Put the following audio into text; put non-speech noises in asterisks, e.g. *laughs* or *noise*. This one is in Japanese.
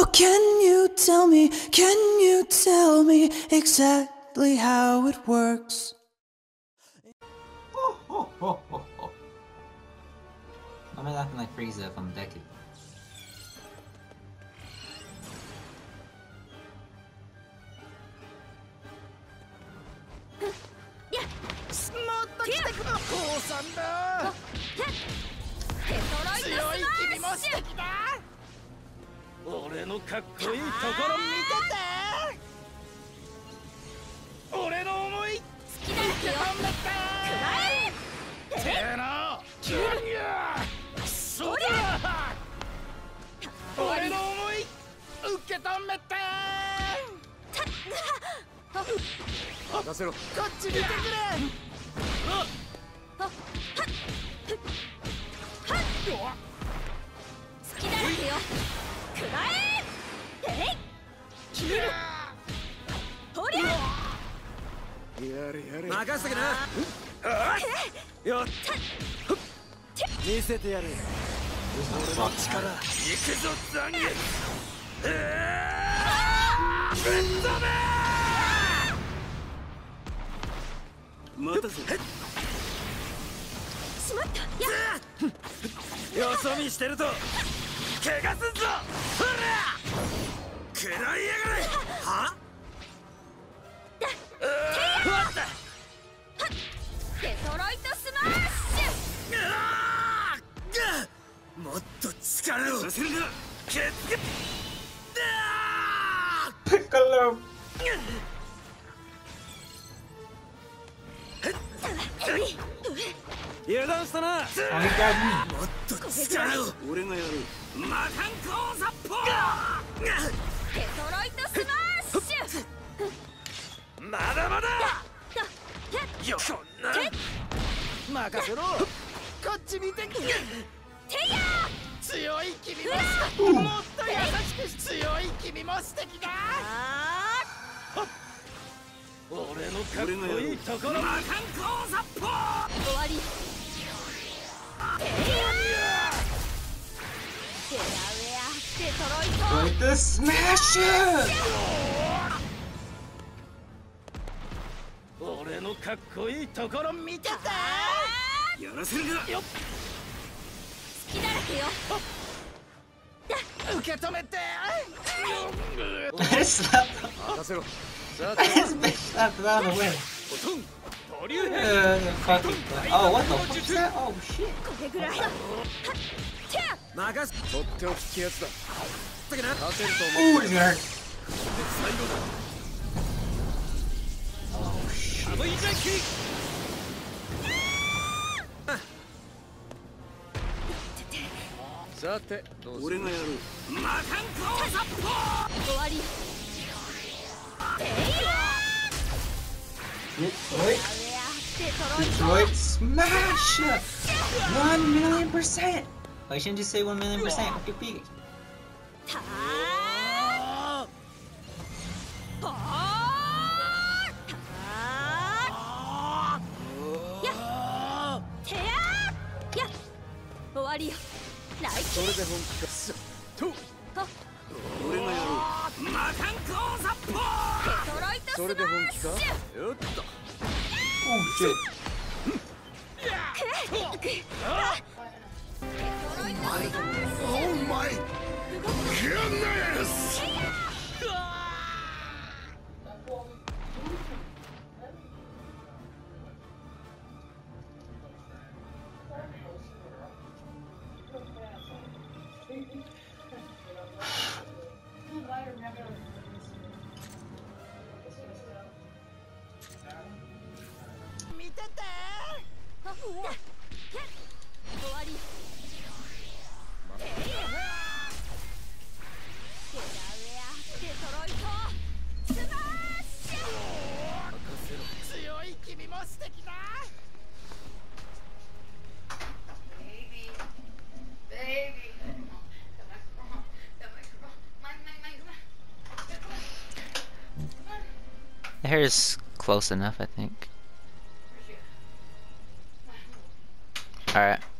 Oh, can you tell me, can you tell me exactly how it works? Oh, oh, oh, oh, oh. I'm laughing like Frieza from Deku. Smash! のかっこいいところ見てて俺の思い好きだよくらえてえなキュリアそうだ俺の思い。受け止めて任せろこっち見てくれ好きだってよ。くらええい切る。ほりゃやれやれ。任せてな。よっ。見せてやる俺の力。行くぞ残月ぶっ飛べ待たせ。しまった。やよそ見してると怪我すんぞ。ほら食らいやがれはう。わっデトロイトスマッシュうわーもっと力を。させるなケツがだー Piccolo 油断したな Oh he got me もっと力を俺がやる魔漢光殺法デトロイトスマッシュまだまだ!だよこんな!任せろ!こっち見てくれ!てや強い君も *laughs* もっと優しく強い君も素敵だ!あ俺のかっこいいところ魔漢光殺法ー終わり。て *laughs* や the のかっこいいところ見た？かやらせるよ好きだよ。受け止めて。スナップ。あ、スナッ、ごめん。トントリュー Uh, fucking Oh what the fuck is that? Oh shit これぐらいだはってや任せときってやつだだけな勝てると Ooh 思 he's う gonna hurt 最後だ Oh shit 寒いジャッキさて俺がやる魔漢光殺法終わり Detroit smash! One million percent Why shouldn't you say one million percent? What you big? Oh shit オーマイグ The hair is close enough, I think. turret.